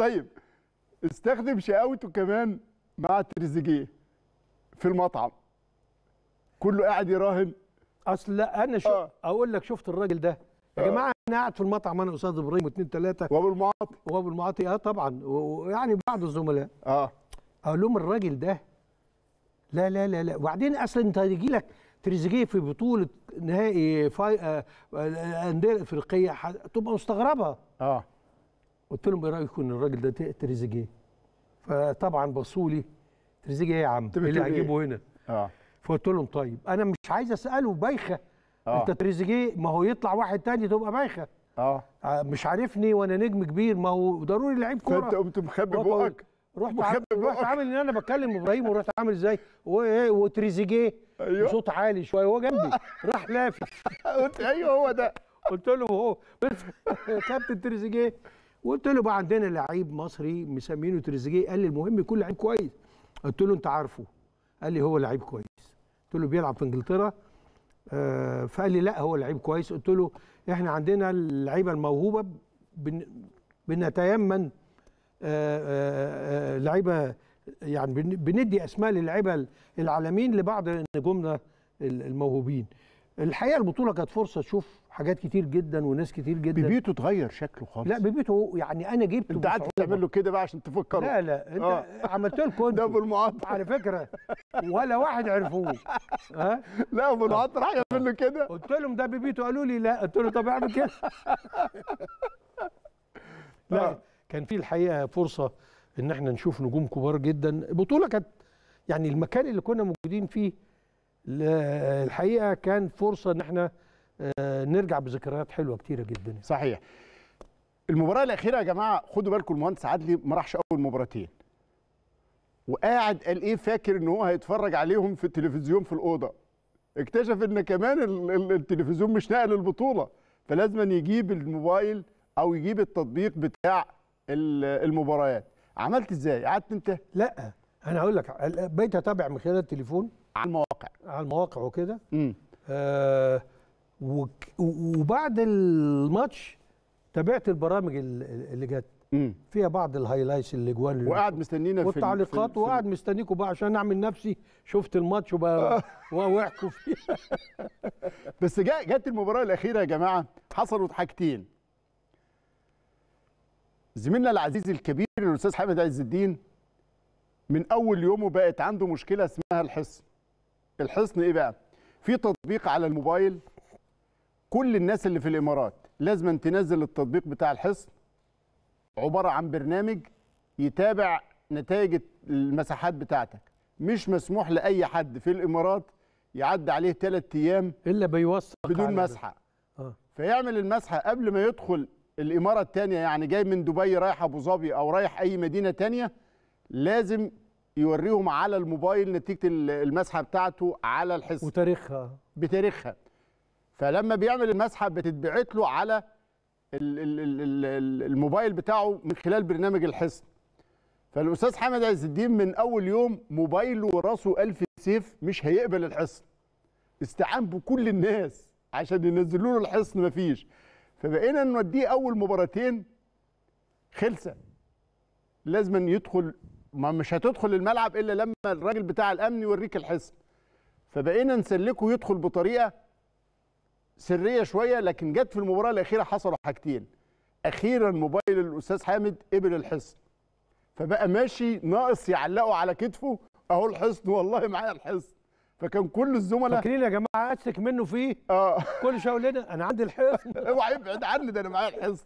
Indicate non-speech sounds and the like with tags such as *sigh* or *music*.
طيب استخدم شقاوته كمان مع تريزيجيه في المطعم. كله قاعد يراهن. أصل لا أنا شو آه. أقول لك شفت الراجل ده؟ يا آه. جماعة أنا قاعد في المطعم أنا أستاذ إبراهيم واثنين ثلاثة وأبو المعاطي. وأبو المعاطي آه طبعا. ويعني بعض الزملاء. آه. أقول لهم الراجل ده لا لا لا لا. وبعدين أصلا أنت هيجي لك تريزيجيه في بطولة نهائي فاي آه، آه، الانديه الافريقيه ح- تبقى مستغربها. آه. قلت لهم إيه رايكم ان الراجل ده تريزيجيه؟ فطبعا بصوا لي تريزيجيه إيه يا عم؟ إيه اللي إيه؟ هجيبه هنا؟ آه. فقلت لهم طيب أنا مش عايز أسأله بايخة. آه. أنت تريزيجيه ما هو يطلع واحد تاني تبقى بايخة. آه. آه، مش عارفني وأنا نجم كبير ما هو ضروري لعيب كورة. فأنت قمت مخبي. بقك. رحت عامل رحت. عامل إن أنا بكلم إبراهيم ورحت عامل إزاي؟ وايه وتريزيجيه أيوه. بصوت عالي شوية هو جنبي. *laughs* راح لافف. قلت أيوه هو ده. قلت له هو. كابتن تريزيجيه وقلت له بقى عندنا لعيب مصري مسمينه تريزيجيه قال لي المهم يكون لعيب كويس. قلت له انت عارفه. قال لي هو لعيب كويس. قلت له بيلعب في انجلترا. آه، فقال لي لا هو لعيب كويس. قلت له إحنا عندنا اللعيبة الموهوبة بن بنتيمن. آه، آه، آه، لعيبة يعني بن- بندي أسماء للعيبة العالمين لبعض نجومنا الموهوبين. الحقيقة البطولة كانت فرصة تشوف حاجات كتير جدا وناس كتير جدا. بيبيته اتغير شكله خالص. لا بيبيته يعني أنا جبته أنت قعدت. تعمل له كده بقى عشان تفكره. لا لا أنت آه. عملت لكم ده *laughs* أبو. المعاطي على فكرة ولا واحد عرفوه. ها؟ لا أبو المعاطي راح يعمل له كده. قلت لهم ده بيبيته قالوا لي لا. قلت له طب اعمل كده. *laughs* لا كان في الحقيقة فرصة إن إحنا نشوف نجوم كبار جدا. البطوله كانت يعني المكان اللي كنا موجودين فيه الحقيقة كان فرصة إن إحنا آه، نرجع بذكريات حلوة كتيرة جدا. صحيح. المباراة الأخيرة يا جماعة خدوا بالكم المهندس عدلي ما راحش أول مباراتين. وقاعد قال إيه فاكر ان هو هيتفرج عليهم في التلفزيون في الأوضة. اكتشف إن كمان ال- ال- التلفزيون مش ناقل البطولة. فلازم يجيب الموبايل أو يجيب التطبيق بتاع ال- المباريات. عملت إزاي؟ قعدت أنت؟ لا أنا هقول لك بقيت أتابع من خلال التليفون. على المواقع. على المواقع وكده. آه وبعد الماتش تابعت البرامج ال- اللي جت. فيها بعض الهايلايتس اللي جوان وقاعد مستنينا في ال- في ال- والتعليقات وقاعد مستنيكوا بقى عشان اعمل نفسي شفت الماتش وبقى *laughs* واحكوا فيه. *laughs* بس جا جت المباراة الأخيرة يا جماعة حصلوا حاجتين. زميلنا العزيز الكبير الأستاذ حامد عز الدين من أول يومه بقت عنده مشكلة اسمها الحصن. الحصن إيه بقى؟ في تطبيق على الموبايل. كل الناس اللي في الإمارات لازم تنزل التطبيق بتاع الحصن. عبارة عن برنامج يتابع نتائج المساحات بتاعتك. مش مسموح لأي حد في الإمارات يعدي عليه ثلاث أيام إلا بيوثق بدون مسحة. آه. فيعمل المسحة قبل ما يدخل الإمارة الثانية يعني جاي من دبي رايح أبو ظبي أو رايح أي مدينة ثانية لازم يوريهم على الموبايل نتيجة ال- المسحة بتاعته على الحصن وتاريخها. بتاريخها. فلما بيعمل المسحة بتتبعت له على ال- ال- ال- ال- ال- الموبايل بتاعه من خلال برنامج الحصن فالأستاذ حامد عز الدين من أول يوم موبايله وراسه ألف سيف مش هيقبل الحصن. استعان بكل الناس عشان ينزلوا له الحصن مفيش. فبقينا نوديه أول مباراتين خلصه لازم يدخل ما مش هتدخل الملعب إلا لما الراجل بتاع الأمن يوريك الحصن. فبقينا نسلكه يدخل بطريقة سرية شوية لكن جت في المباراة الأخيرة حصلوا حاجتين. أخيرا موبايل الأستاذ حامد قبل الحصن. فبقى ماشي ناقص يعلقه على كتفه أهو الحصن والله معايا الحصن. فكان كل الزملاء فاكرين يا جماعة امسك منه فيه؟ آه. كل شوية أنا عندي الحصن. *laughs* أوعى يبعد عني ده أنا معايا الحصن.